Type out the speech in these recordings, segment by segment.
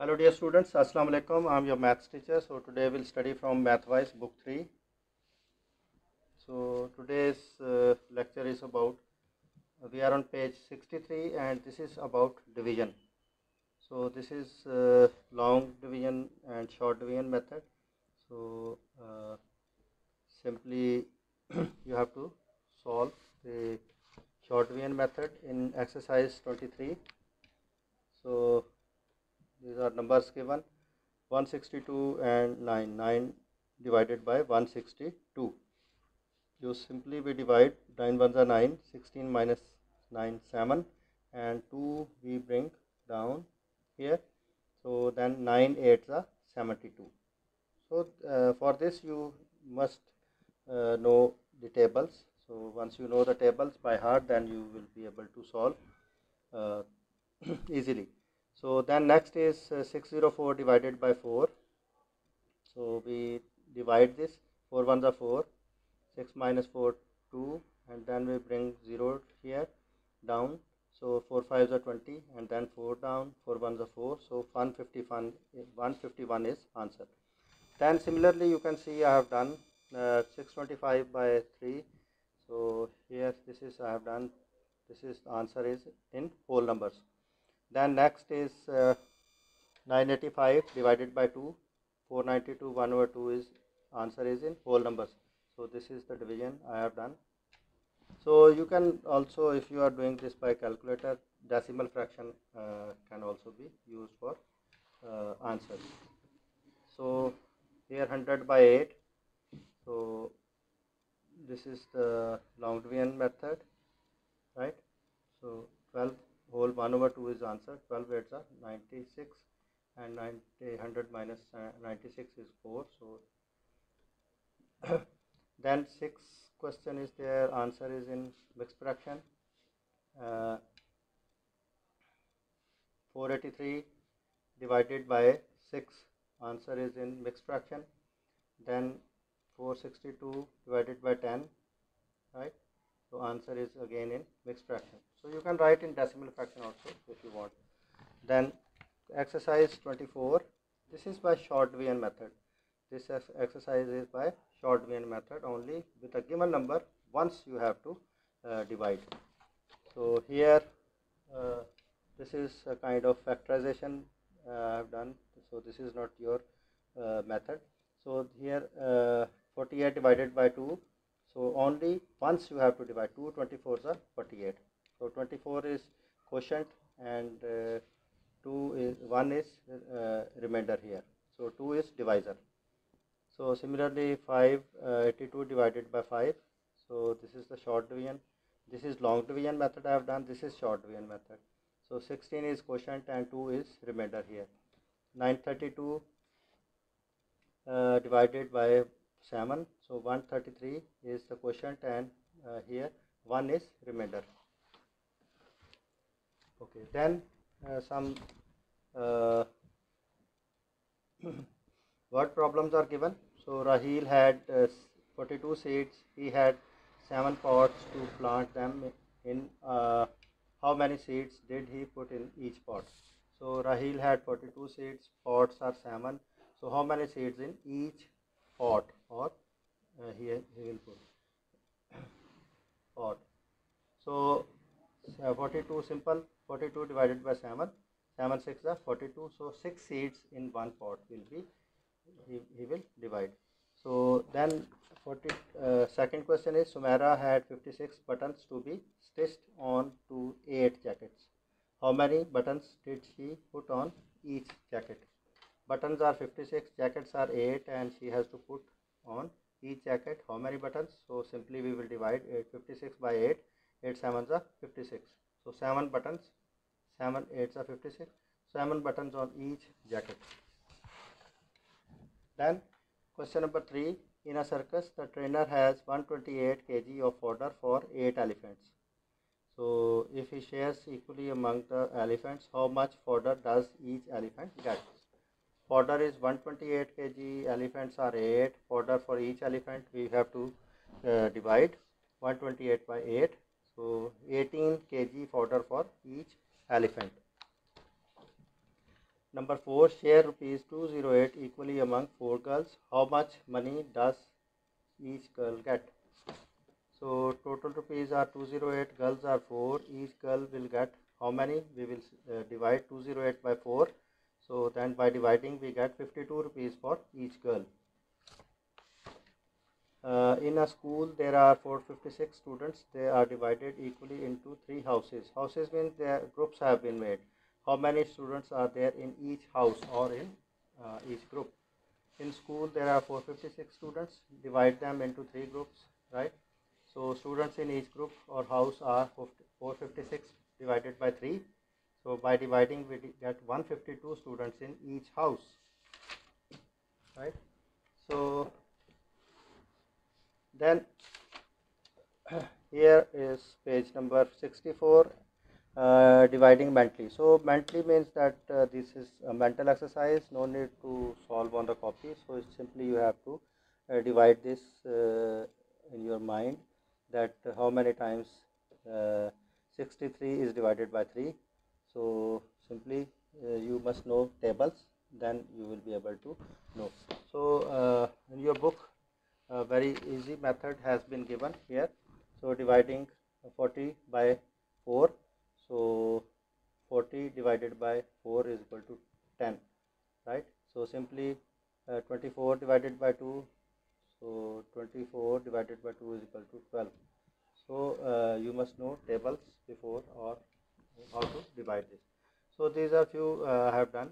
Hello dear students, Assalamu alaikum. I am your maths teacher. So today we'll study from Mathwise book 3. So today's uh, lecture is about we are on page 63 and this is about division. So this is uh, long division and short division method. So uh, simply you have to solve the short division method in exercise 23. So these are numbers given. 162 and 9 9 divided by 162 you simply we divide 9 ones are 9 16 minus 9 7 and 2 we bring down here. So then 9 8 are 72 so uh, for this you must uh, know the tables so once you know the tables by heart then you will be able to solve uh, easily so then next is uh, 604 divided by 4. So we divide this 4 ones are 4, 6 minus 4 2 and then we bring 0 here down. So 4 5s are 20 and then 4 down, 4 ones are 4. So 151, 151 is answer. Then similarly you can see I have done uh, 625 by 3. So here this is I have done, this is answer is in whole numbers. Then next is uh, 985 divided by 2 492 1 over 2 is answer is in whole numbers. So this is the division i have done. So you can also if you are doing this by calculator decimal fraction uh, can also be used for uh, answers. So here 100 by 8 so this is the long division method right? So 12 whole 1 over 2 is answer 12 8s are 96 and 90, 100 minus, uh, 96 is 4 so then 6 question is there. Answer is in mixed fraction. Uh, 483 divided by 6 answer is in mixed fraction. Then 462 divided by 10 right? So answer is again in mixed fraction. So you can write in decimal fraction also if you want. Then exercise 24 this is by short division method. This exercise is by short division method only with a given number once you have to uh, divide. So here uh, this is a kind of factorization uh, I have done. So this is not your uh, method so here uh, 48 divided by 2 so only once you have to divide 2 24s are 48 so 24 is quotient and uh, 2 is 1 is uh, remainder here. So 2 is divisor. So similarly 5 uh, 82 divided by 5 so this is the short division. This is long division method i have done. This is short division method. So 16 is quotient and 2 is remainder here. 932 uh, divided by 7 so 133 is the quotient and uh, here 1 is remainder. Okay then uh, some uh, word problems are given. So rahil had uh, 42 seeds. He had seven pots to plant them in how many seeds did he put in each pot? So rahil had 42 seeds. Pots are seven so how many seeds in each pot? Or uh, here he will put. Pot. So uh, 42 simple 42 divided by 7 7 6 are 42 so 6 seeds in one pot will be he, he will divide. So then 40 uh, second question is Sumera had 56 buttons to be stitched on to 8 jackets. How many buttons did she put on each jacket buttons are 56 jackets are 8 and she has to put on each jacket. How many buttons? So simply we will divide 56 by 8 8 sevens are 56 so 7 buttons 7 8s are 56 7 buttons on each jacket. Then question number 3 in a circus the trainer has 128 kg of fodder for 8 elephants. So if he shares equally among the elephants how much fodder does each elephant get fodder is 128 kg elephants are 8 fodder for each elephant we have to uh, divide 128 by 8 So 18 kg fodder for each elephant. Number 4 share rupees 208 equally among 4 girls. How much money does each girl get? So total rupees are 208, girls are 4. Each girl will get how many? We will uh, divide 208 by 4. So then by dividing we get 52 rupees for each girl. Uh, in a school there are 456 students. They are divided equally into three houses. Houses means their groups have been made. How many students are there in each house or in uh, each group? In school there are 456 students. Divide them into three groups, right? So students in each group or house are 456 divided by 3. So by dividing we get 152 students in each house. Right. So then here is page number 64 uh, dividing mentally. So mentally means that uh, this is a mental exercise no need to solve on the copy. So simply you have to uh, divide this uh, in your mind that how many times uh, 63 is divided by 3 so simply uh, you must know tables then you will be able to know. So uh, in your book a very easy method has been given here. So dividing 40 by 4 so 40 divided by 4 is equal to 10 right? So simply uh, 24 divided by 2 so 24 divided by 2 is equal to 12 so uh, you must know tables before or how to divide this so these are few uh, I have done.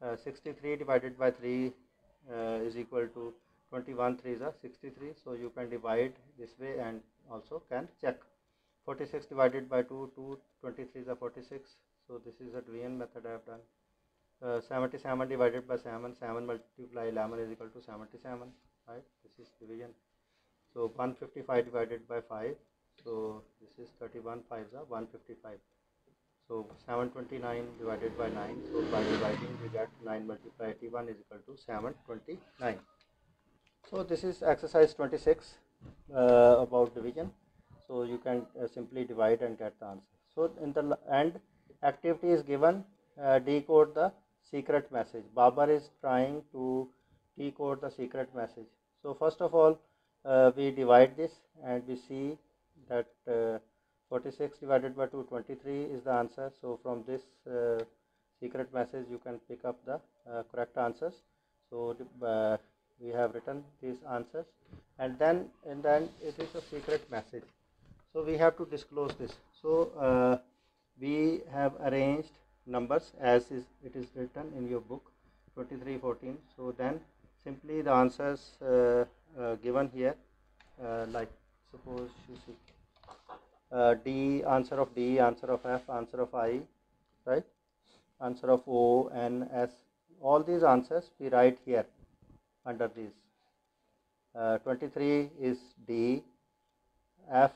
Uh, 63 divided by 3 uh, is equal to 21 3 is 63 so you can divide this way and also can check. 46 divided by 2 2 23 is 46 so this is a division method I have done. Uh, 77 divided by 7 7 multiply 11 is equal to 77 right? This is division. So 155 divided by 5 so this is 31 5s are 155 so 729 divided by 9 so by dividing we get 9 multiplied 81 is equal to 729 so this is exercise 26 uh, about division. So you can uh, simply divide and get the answer. So in the end activity is given uh, decode the secret message. Babar is trying to decode the secret message. So first of all uh, we divide this and we see that uh, 46 divided by 223 is the answer. So from this uh, secret message you can pick up the uh, correct answers. So uh, we have written these answers. And then and then it is a secret message. So we have to disclose this. So uh, we have arranged numbers as is it is written in your book 23 14 so then simply the answers uh, uh, given here like suppose you see uh, D, answer of D, answer of F, answer of I, right? Answer of O, N, S. All these answers we write here under these. Uh, 23 is D, F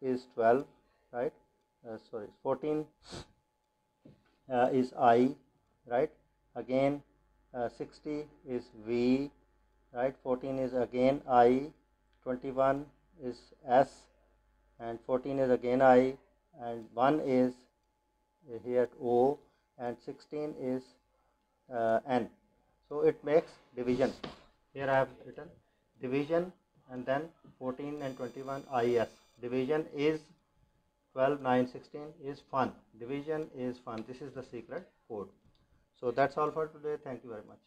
is 12, right? Uh, sorry, 14 uh, is I, right? Again, uh, 60 is V, right? 14 is again I, 21 is S, and 14 is again I and 1 is here O and 16 is uh, N. So it makes division. Here I have written division and then 14 and 21 IS. Division is 12, 9, 16 is fun. Division is fun. This is the secret code. So that's all for today. Thank you very much.